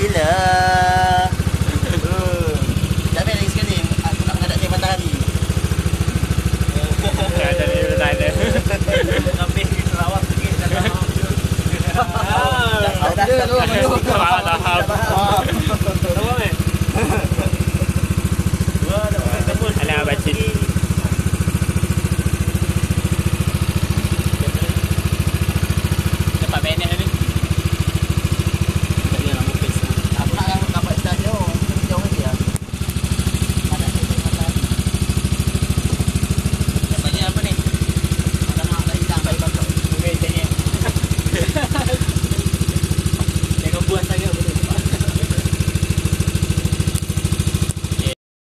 bila? Hmm. Tak payah lagi sekali. Aku nak mengadap tiap matahari. Tak ada ni, tak ada. Tapi kita rawat sikit. Tak ada. dah ada. Tak ada. Tak